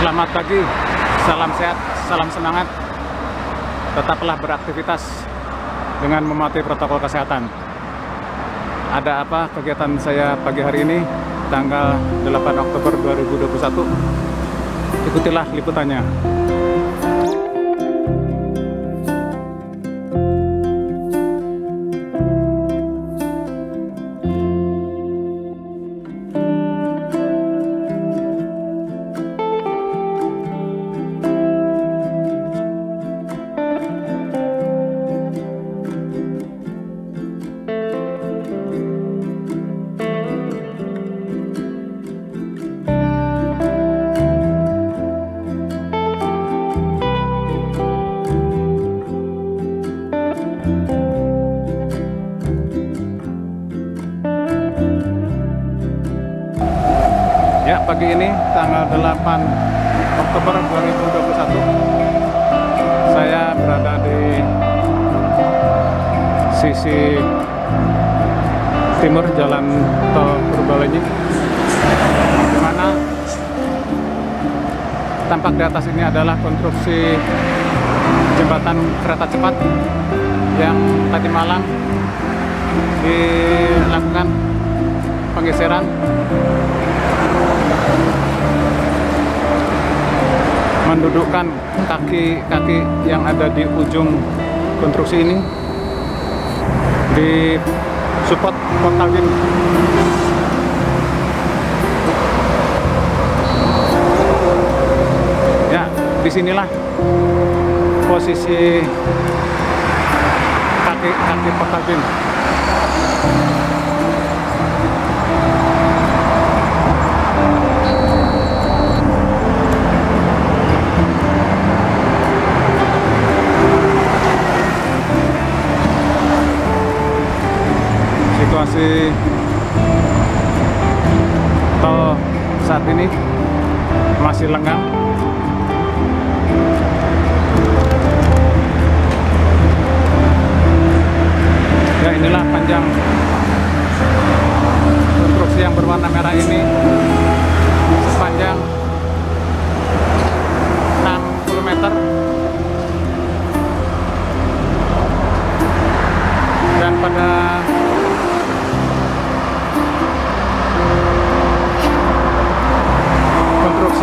Selamat pagi, salam sehat, salam semangat. Tetaplah beraktivitas dengan mematuhi protokol kesehatan. Ada apa kegiatan saya pagi hari ini, tanggal 8 Oktober 2021? Ikutilah liputannya. Pagi ini tanggal 8 Oktober 2021 saya berada di sisi timur jalan tol Purbalenyi di mana tampak di atas ini adalah konstruksi jembatan kereta cepat yang tadi malam dilakukan penggeseran mendudukkan kaki-kaki yang ada di ujung konstruksi ini di support portal bin ya di sinilah posisi kaki-kaki portal bin situasi tol saat ini masih lengang. Ya inilah panjang konstruksi yang berwarna merah ini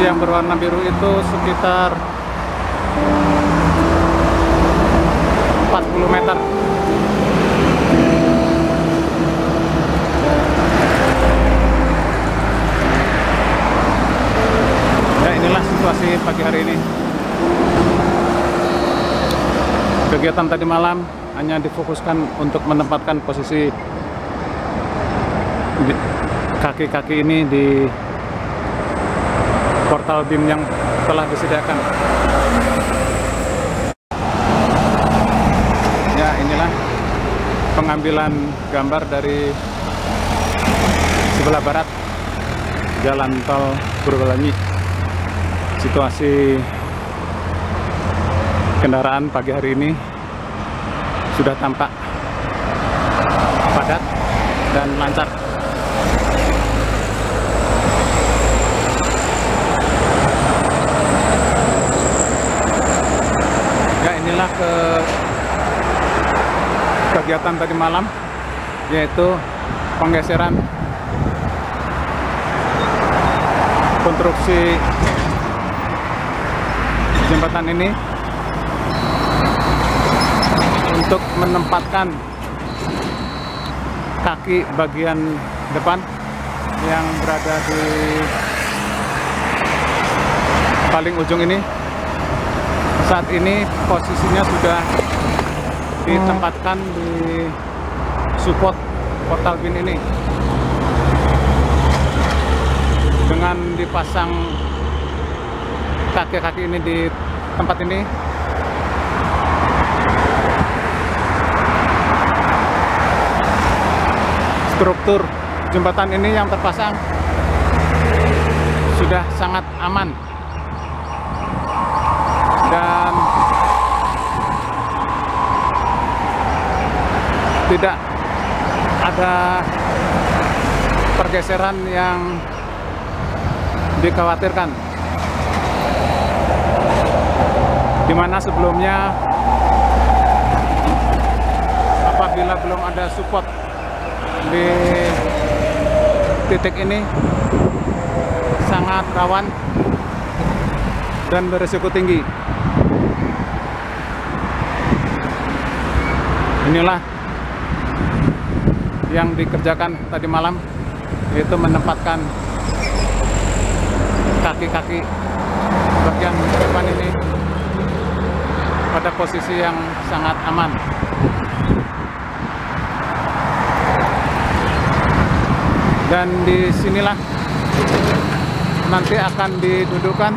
yang berwarna biru itu sekitar 40 meter. Ya inilah situasi pagi hari ini. Kegiatan tadi malam hanya difokuskan untuk menempatkan posisi kaki-kaki ini di portal BIM yang telah disediakan. Ya, inilah pengambilan gambar dari sebelah barat jalan tol Purbalenyi. Situasi kendaraan pagi hari ini sudah tampak padat dan lancar. Ya inilah ke kegiatan tadi malam yaitu penggeseran konstruksi jembatan ini untuk menempatkan kaki bagian depan yang berada di paling ujung ini. Saat ini posisinya sudah ditempatkan di support portal bin ini. Dengan dipasang kaki-kaki ini di tempat ini. Struktur jembatan ini yang terpasang sudah sangat aman tidak ada pergeseran yang dikhawatirkan. Di mana sebelumnya apabila belum ada support di titik ini sangat rawan dan berisiko tinggi. Inilah yang dikerjakan tadi malam yaitu menempatkan kaki-kaki bagian depan ini pada posisi yang sangat aman. Dan di sinilah nanti akan didudukan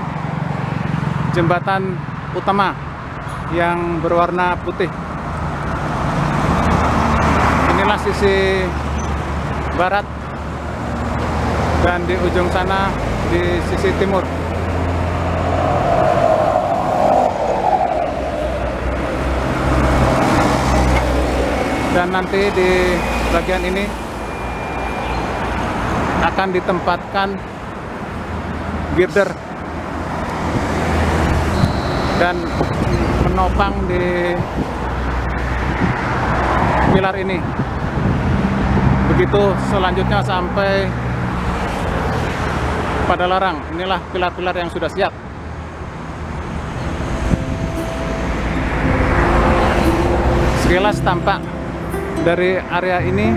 jembatan utama yang berwarna putih sisi barat dan di ujung sana di sisi timur. Dan nanti di bagian ini akan ditempatkan girder dan menopang di pilar ini begitu selanjutnya sampai pada larang. Inilah pilar-pilar yang sudah siap. Sekilas tampak dari area ini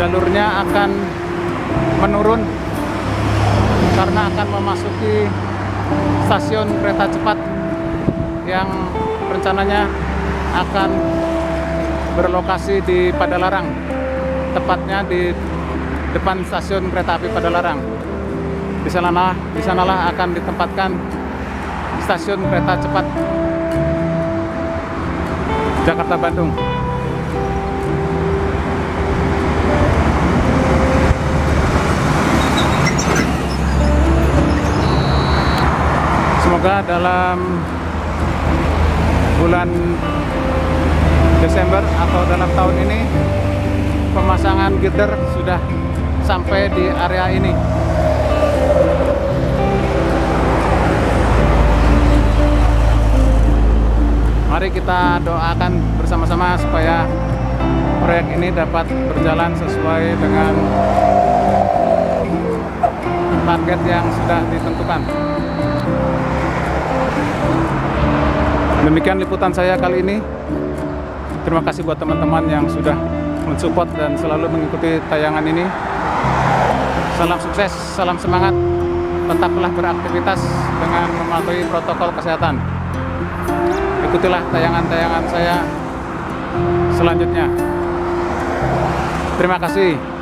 jalurnya akan menurun karena akan memasuki stasiun kereta cepat yang rencananya akan berlokasi di Padalarang. Tepatnya di depan stasiun kereta api Padalarang. Di sanalah di sanalah akan ditempatkan stasiun kereta cepat Jakarta Bandung. Semoga dalam bulan Desember atau dalam tahun ini pemasangan girder sudah sampai di area ini mari kita doakan bersama-sama supaya proyek ini dapat berjalan sesuai dengan target yang sudah ditentukan Demikian liputan saya kali ini. Terima kasih buat teman-teman yang sudah mensupport dan selalu mengikuti tayangan ini. Salam sukses, salam semangat. Tetaplah beraktivitas dengan mematuhi protokol kesehatan. Ikutilah tayangan-tayangan saya selanjutnya. Terima kasih.